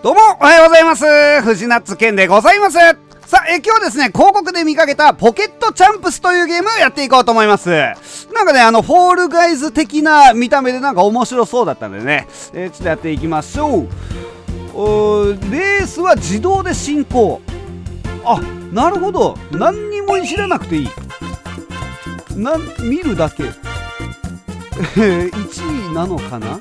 どうも、おはようございます。藤ナッツ健でございます。さあ、え今日はですね、広告で見かけたポケットチャンプスというゲームをやっていこうと思います。なんかね、あの、フォールガイズ的な見た目でなんか面白そうだったんでね、え、ちょっとやっていきましょう。レースは自動で進行。あ、なるほど。何にもいじらなくていい。な、見るだけ。え1位なのかな？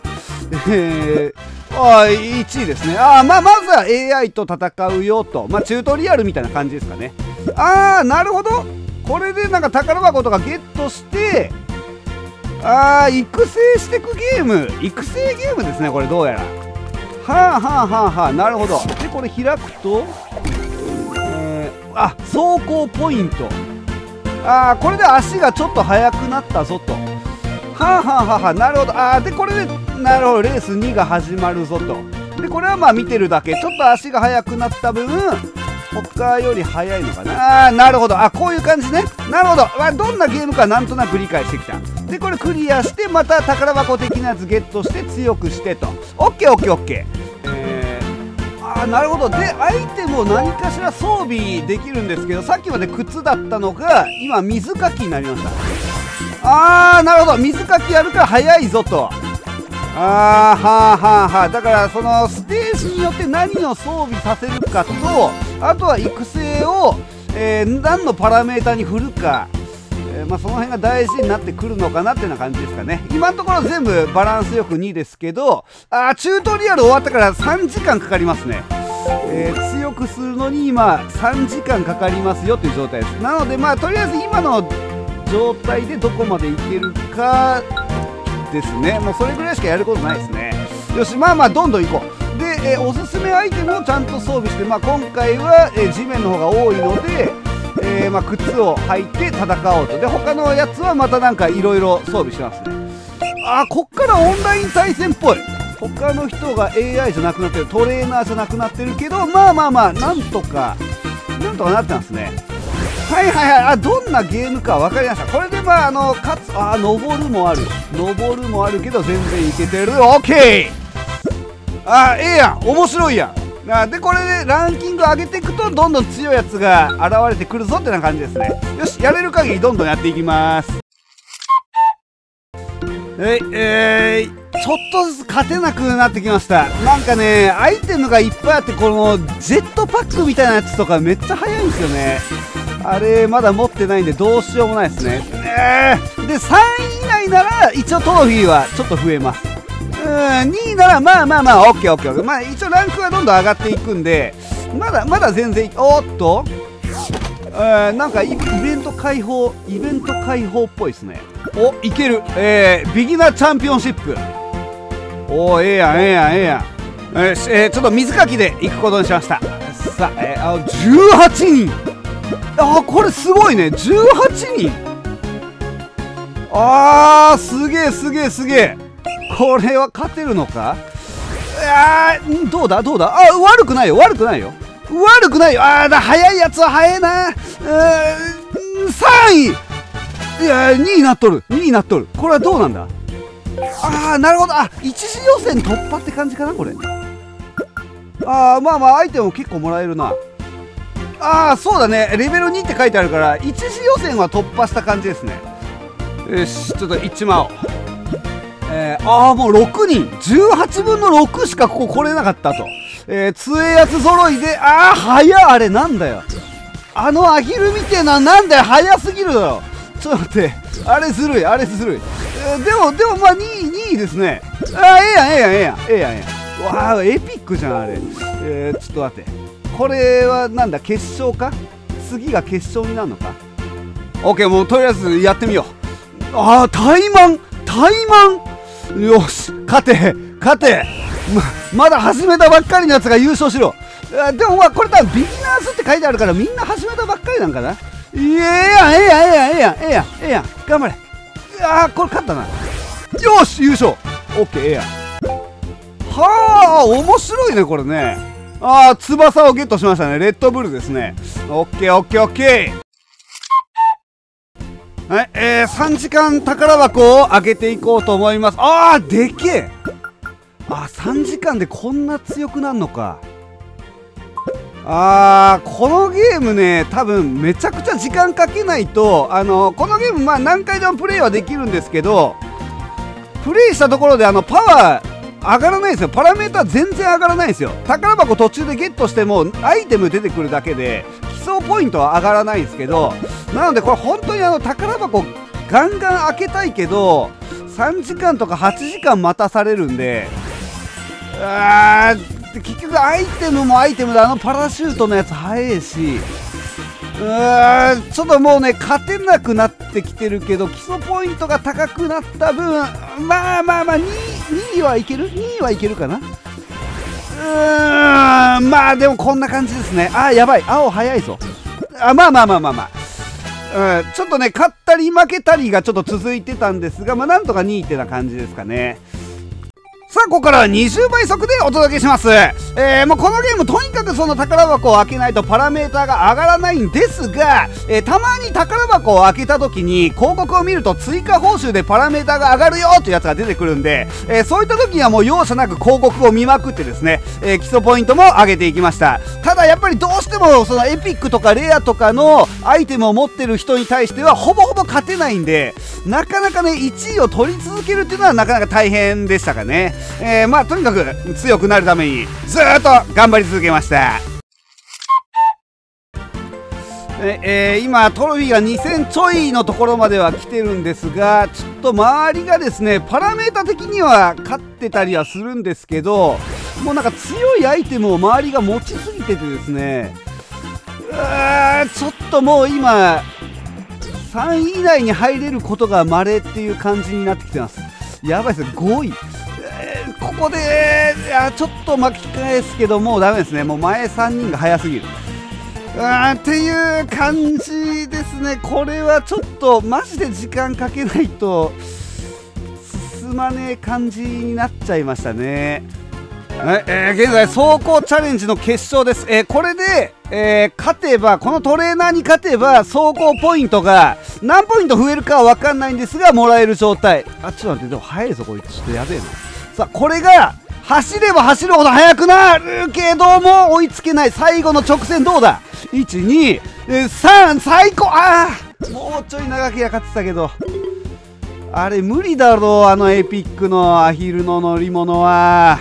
えーあ1位ですね。あまあ、まずは AI と戦うよと。まあ、チュートリアルみたいな感じですかね。ああ、なるほど。これでなんか宝箱とかゲットして、ああ、育成していくゲーム。育成ゲームですね、これどうやら。はあはあはあはあ、なるほど。で、これ開くと、えー、あ、走行ポイント。ああ、これで足がちょっと速くなったぞと。はあはあはあ、なるほど。ああ、で、これでなるほどレース2が始まるぞと。でこれはまあ見てるだけ。ちょっと足が速くなった分他より速いのかな。あーなるほど。あこういう感じね。なるほど、まあ、どんなゲームかなんとなく理解してきた。でこれクリアしてまた宝箱的なやつゲットして強くしてと。OKOKOK えー、あなるほど。でアイテムを何かしら装備できるんですけどさっきまで靴だったのが今水かきになりました。あーなるほど。水かきやるから速いぞと。あーはあはあはあだからそのステージによって何を装備させるかとあとは育成を、えー、何のパラメータに振るか、えー、まあ、その辺が大事になってくるのかなっていうような感じですかね。今のところ全部バランスよく2ですけどあチュートリアル終わったから3時間かかりますね。えー、強くするのに今3時間かかりますよという状態です。なのでまあとりあえず今の状態でどこまでいけるかですね。もうそれぐらいしかやることないですね。よしまあまあどんどん行こう。で、えー、おすすめアイテムをちゃんと装備して、まあ、今回は、えー、地面の方が多いので、えー、まあ、靴を履いて戦おうと。で他のやつはまたなんかいろいろ装備してますね。あこっからオンライン対戦っぽい。他の人が AI じゃなくなってるトレーナーじゃなくなってるけどまあまあまあなんとかなんとかなってますね。はいはいはい。あどんなゲームか分かりました。これでまああのかつ。あ登るもある。登るもあるけど全然いけてる。オッケー。あええやん。面白いやん。あでこれでランキング上げていくとどんどん強いやつが現れてくるぞってな感じですね。よしやれる限りどんどんやっていきます。えいえーちょっとずつ勝てなくなってきました。なんかねアイテムがいっぱいあってこのジェットパックみたいなやつとかめっちゃ速いんですよね。あれまだ持ってないんでどうしようもないですね、えー、で3位以内なら一応トロフィーはちょっと増えます。うん2位ならまあまあまあ OKOK まあ一応ランクはどんどん上がっていくんでまだまだ全然おっと。えー、なんかイベント開放イベント開放っぽいですね。おいける。えー、ビギナーチャンピオンシップ。おおええやんええやんええやん。えー、えー、ちょっと水かきで行くことにしました。さあ、えー、あ18人。あこれすごいね。18人。あーすげえすげえすげえ。これは勝てるのか？あーどうだ？どうだ？あ悪くないよ。悪くないよ。悪くないよ。あーだ速いやつは速いな。うん3位。いや2位になっとる。2位になっとる。これはどうなんだ？ああなるほど。あ一次予選突破って感じかなこれ。ああまあまあアイテムも結構もらえるな。ああそうだね。レベル2って書いてあるから一次予選は突破した感じですね。よしちょっと行っちまおうえー、ああもう6人。18分の6しかここ来れなかったと。えー、強いやつ揃いでああ早あれなんだよ。あのアヒルみてえな。なんだよ早すぎるだろ。ちょっと待って。あれずるいあれずるい、えー、でもでもまあ2位2位ですね。あええええやんええやんええやんええやん。わあエピックじゃんあれ。えー、ちょっと待って。これはなんだ決勝か？次が決勝になるのか？OK もうとりあえずやってみよう。ああ怠慢怠慢よし勝て勝て。ままだ始めたばっかりのやつが優勝しろ。でもまあこれ多分ビギナーズって書いてあるからみんな始めたばっかりなんかな？いええやんええやんええやんええやんええやん。ええやん。頑張れ。ああこれ勝ったな。よし優勝。OK ええやん。はあ面白いねこれね。ああ、翼をゲットしましたね。レッドブルですね。オッケーオッケーオッケー。はい、えー、3時間宝箱を開けていこうと思います。ああ、でけえあ、3時間でこんな強くなるのか。あーこのゲームね多分めちゃくちゃ時間かけないとあのこのゲームまあ何回でもプレイはできるんですけどプレイしたところであのパワー上がらないですよ。パラメータ全然上がらないですよ。宝箱途中でゲットしてもアイテム出てくるだけで基礎ポイントは上がらないんですけどなのでこれ本当にあの宝箱ガンガン開けたいけど3時間とか8時間待たされるんであー結局アイテムもアイテムであのパラシュートのやつ早いしうーんちょっともうね勝てなくなってきてるけど基礎ポイントが高くなった分まあまあまあ 2, 2位はいける？2位はいけるかな？うーんまあでもこんな感じですね。あやばい。青早いぞ。あまあまあまあまあまあ、うん、ちょっとね勝ったり負けたりがちょっと続いてたんですがまあなんとか2位ってな感じですかね。さあ、ここから20倍速でお届けします。えー、もうこのゲームとにかくその宝箱を開けないとパラメーターが上がらないんですが、えー、たまに宝箱を開けた時に広告を見ると追加報酬でパラメーターが上がるよというやつが出てくるんで、えー、そういった時にはもう容赦なく広告を見まくってですね、え、基礎ポイントも上げていきました。ただやっぱりどうしてもそのエピックとかレアとかのアイテムを持ってる人に対してはほぼほぼ勝てないんで、なかなかね、1位を取り続けるっていうのはなかなか大変でしたかね。えー、まあとにかく強くなるためにずっと頑張り続けました。えー、今トロフィーが2000ちょいのところまでは来てるんですがちょっと周りがですねパラメータ的には勝ってたりはするんですけどもうなんか強いアイテムを周りが持ちすぎててですねうーちょっともう今3位以内に入れることが稀っていう感じになってきてます。やばいですね。5位。ここでいやちょっと巻き返すけどもうダメですね。もう前3人が速すぎる。あっていう感じですね。これはちょっとマジで時間かけないと進まねえ感じになっちゃいましたね。はい、えー、現在走行チャレンジの決勝です、えー、これで、えー、勝てばこのトレーナーに勝てば走行ポイントが何ポイント増えるかは分かんないんですがもらえる状態。あちょっと待ってでも速いぞこいつ。ちょっとやべえな。さあこれが走れば走るほど速くなるけども追いつけない最後の直線どうだ？123最高ああもうちょい長くやかってたけど。あれ無理だろうあのエピックのアヒルの乗り物は、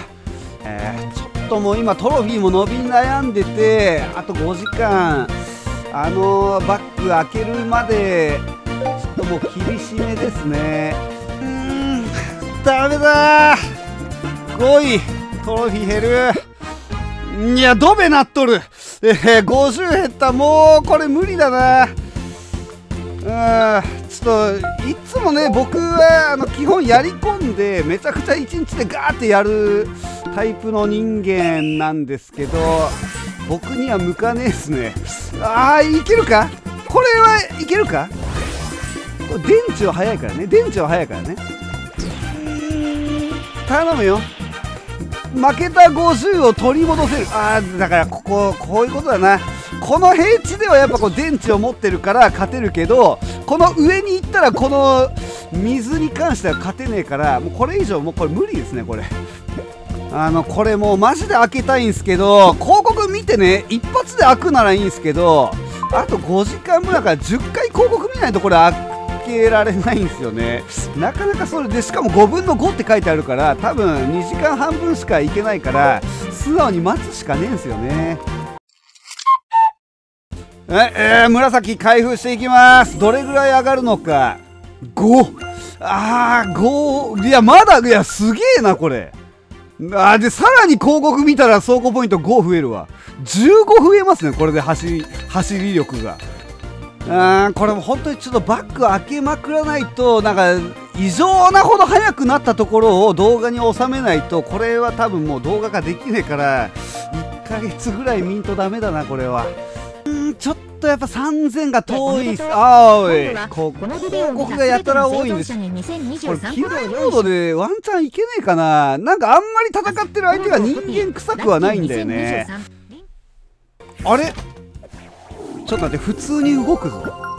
えー、ちょっともう今トロフィーも伸び悩んでてあと5時間。あのバッグ開けるまでちょっともう厳しめですね。うーんダメだ5位トロフィー減る。いやドベなっとる。えー、50減った。もうこれ無理だな。うんちょっといつもね僕はあの基本やり込んでめちゃくちゃ1日でガーってやるタイプの人間なんですけど僕には向かねえっすね。ああいけるか？これはいけるか？電池は速いからね。電池は速いからね。頼むよ。負けた50を取り戻せる。ああだからこここういうことだな。この平地ではやっぱこう電池を持ってるから勝てるけどこの上に行ったらこの水に関しては勝てねえからもうこれ以上もうこれ無理ですねこれ。あのこれもうマジで開けたいんですけど広告見てね一発で開くならいいんですけどあと5時間分だから10回広告見ないとこれ開けられないんですよね。なかなかそれでしかも5分の5って書いてあるから多分2時間半分しか行けないから素直に待つしかねえんですよね。ええー、紫開封していきます。どれぐらい上がるのか。5あー5いやまだいやすげえなこれ。あでさらに広告見たら走行ポイント5増えるわ。15増えますねこれで走り走り力が。うんこれも本当にちょっとバッグ開けまくらないとなんか異常なほど速くなったところを動画に収めないとこれは多分もう動画ができないから1ヶ月ぐらいミントダメだなこれは。うんちょっとやっぱ3000が遠いあおい。こ広告がやたら多いんです。これ機内モードでワンチャンいけねえかな。なんかあんまり戦ってる相手が人間臭くはないんだよね。あれ？ちょっと待って普通に動くぞ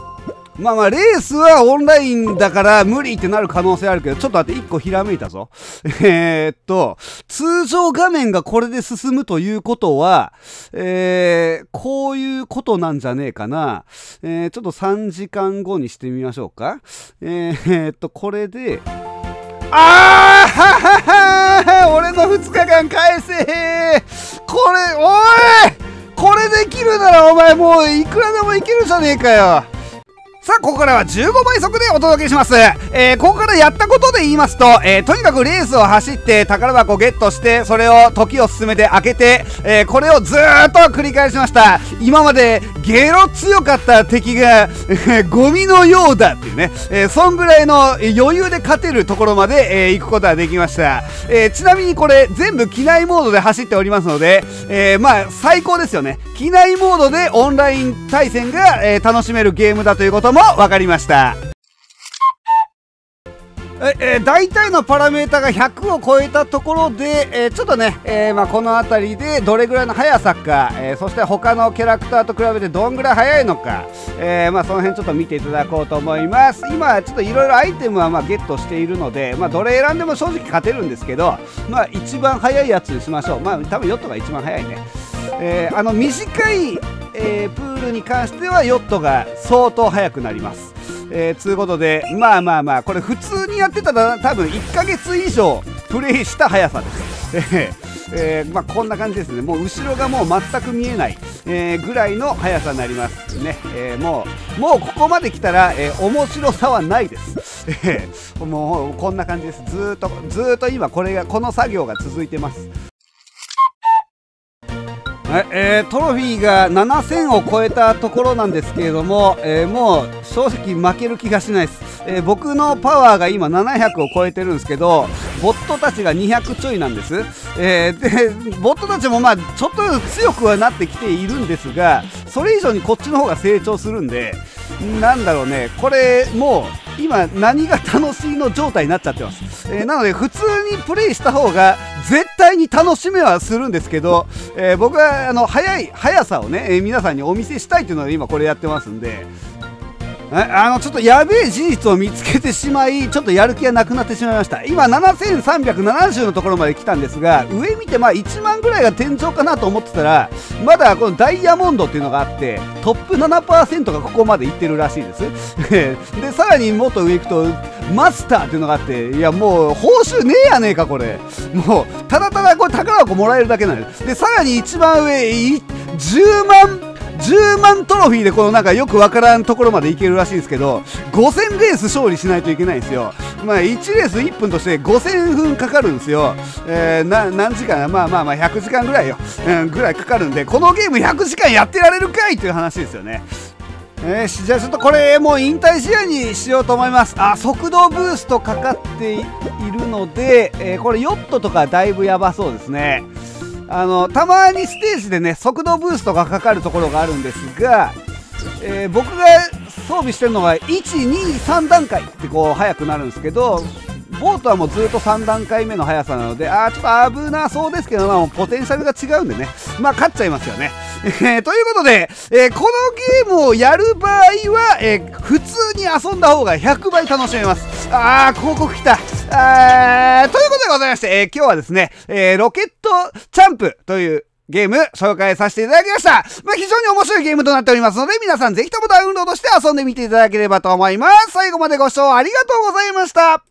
まあまあ、レースはオンラインだから無理ってなる可能性あるけど、ちょっと待って、1個ひらめいたぞ。えー、っと、通常画面がこれで進むということは、えー、こういうことなんじゃねえかな。えー、ちょっと3時間後にしてみましょうか。えー、っと、これで、あーははは俺の2日間返せこれ、おいこれできるならお前もういくらでもいけるじゃねえかよ。さあ、ここからは15倍速でお届けします。えー、ここからやったことで言いますと、えー、とにかくレースを走って宝箱をゲットして、それを時を進めて開けて、えー、これをずーっと繰り返しました。今までゲロ強かった敵が、ゴミのようだっていうね、えー、そんぐらいの余裕で勝てるところまで、えー、行くことができました。えー、ちなみにこれ全部機内モードで走っておりますので、えー、まあ最高ですよね。機内モードでオンライン対戦が、えー、楽しめるゲームだということも分かりました。ええ、大体のパラメータが100を超えたところで、え、ちょっとね、えー、まあ、この辺りでどれぐらいの速さか、えそして他のキャラクターと比べてどんぐらい速いのか、えまあ、その辺ちょっと見ていただこうと思います。今ちょっといろいろアイテムはまゲットしているので、まあ、どれ選んでも正直勝てるんですけど、まあ、一番速いやつにしましょう。まあ多分ヨットが一番速いね、えあの短い、えプールに関してはヨットが相当速くなりますえー、つうことで、まあまあまあ、これ普通にやってたら多分1ヶ月以上プレイした速さです。えー、えー、まあ、こんな感じですね。もう後ろがもう全く見えない、えー、ぐらいの速さになりますね。えー、もう、もうここまで来たら、えー、面白さはないです。え、もうこんな感じです。ずっと、ずっと今これが、この作業が続いてます。えー、トロフィーが7000を超えたところなんですけれども、えー、もう正直負ける気がしないです、えー、僕のパワーが今700を超えてるんですけどボットたちが200ちょいなんです、えでボットたちもまあちょっとずつ強くはなってきているんですがそれ以上にこっちの方が成長するんでなんだろうね。これもう今何が楽しいの状態になっちゃってます、えー、なので普通にプレイした方が絶対に楽しめはするんですけど、えー、僕はあの速い速さをね、え、皆さんにお見せしたいというので今これやってますんであのちょっとやべえ事実を見つけてしまいちょっとやる気がなくなってしまいました。今7370のところまで来たんですが上見てまあ1万ぐらいが天井かなと思ってたらまだこのダイヤモンドっていうのがあってトップ7%がここまでいってるらしいです。でさらにもっと上行くとマスターっていうのがあっていやもう報酬ねえやねえかこれ。もうただただこれ宝箱もらえるだけなんです。でさらに一番上10万10万トロフィーでこのなんかよくわからんところまでいけるらしいんですけど5000レース勝利しないといけないんですよ。まあ1レース1分として5000分かかるんですよ、えー、な何時間まあまあまあ100時間ぐらいよ、うん、ぐらいかかるんでこのゲーム100時間やってられるかいという話ですよね。えー、じゃあちょっとこれもう引退試合にしようと思います。あ速度ブーストかかっているので、えー、これヨットとかだいぶやばそうですね。あのたまにステージでね速度ブーストがかかるところがあるんですが、えー、僕が装備してるのが123段階ってこう速くなるんですけどボートはもうずっと3段階目の速さなので、あー、ちょっと危なそうですけど、まあ、もうポテンシャルが違うんでね、まあ、勝っちゃいますよね。えー、ということで、えー、このゲームをやる場合は、えー、普通に遊んだ方が100倍楽しめます。あー、広告来た。あーということでございまして、えー、今日はですね、えー、ロケットチャンプというゲーム紹介させていただきました。まあ、非常に面白いゲームとなっておりますので、皆さんぜひともダウンロードして遊んでみていただければと思います。最後までご視聴ありがとうございました。